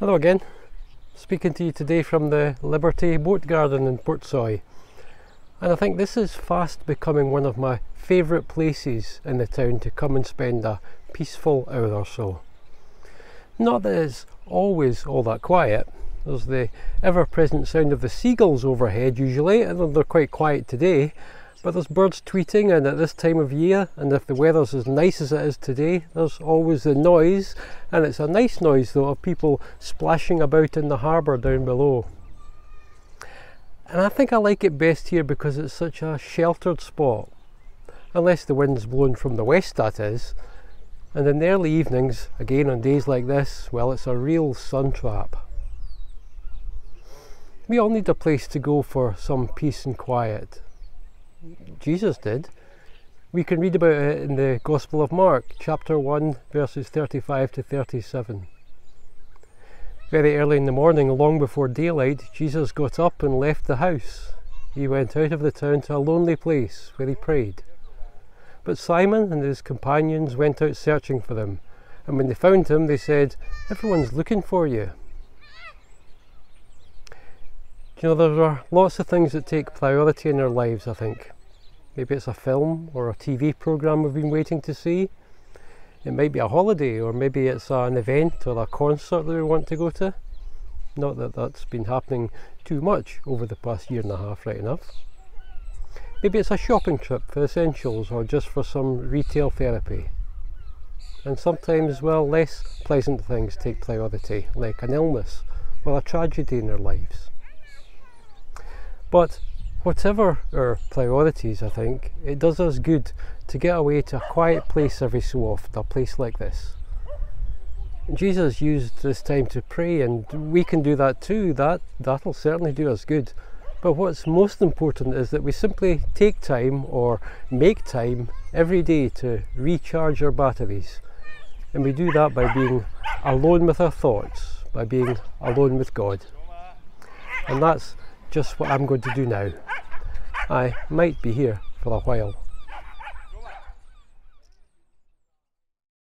Hello again. Speaking to you today from the Liberty Boat Garden in Portsoy. And I think this is fast becoming one of my favourite places in the town to come and spend a peaceful hour or so. Not that it's always all that quiet. There's the ever present sound of the seagulls overhead usually, and they're quite quiet today. But there's birds tweeting, and at this time of year, and if the weather's as nice as it is today, there's always the noise, and it's a nice noise though of people splashing about in the harbour down below. And I think I like it best here because it's such a sheltered spot, unless the wind's blowing from the west, that is. And in the early evenings, again on days like this, well, it's a real sun trap. We all need a place to go for some peace and quiet. Jesus did. We can read about it in the Gospel of Mark, chapter 1, verses 35 to 37. Very early in the morning, long before daylight, Jesus got up and left the house. He went out of the town to a lonely place where he prayed. But Simon and his companions went out searching for him, and when they found him, they said, Everyone's looking for you. You know, there are lots of things that take priority in our lives, I think. Maybe it's a film or a TV program we've been waiting to see. It might be a holiday, or maybe it's an event or a concert that we want to go to. Not that that's been happening too much over the past year and a half, right enough. Maybe it's a shopping trip for essentials or just for some retail therapy. And sometimes, well, less pleasant things take priority, like an illness or a tragedy in their lives. But whatever our priorities, I think, it does us good to get away to a quiet place every so often, a place like this. Jesus used this time to pray, and we can do that too. That that'll certainly do us good. But what's most important is that we simply take time or make time every day to recharge our batteries. And we do that by being alone with our thoughts, by being alone with God. And that's just what I'm going to do now. I might be here for a while.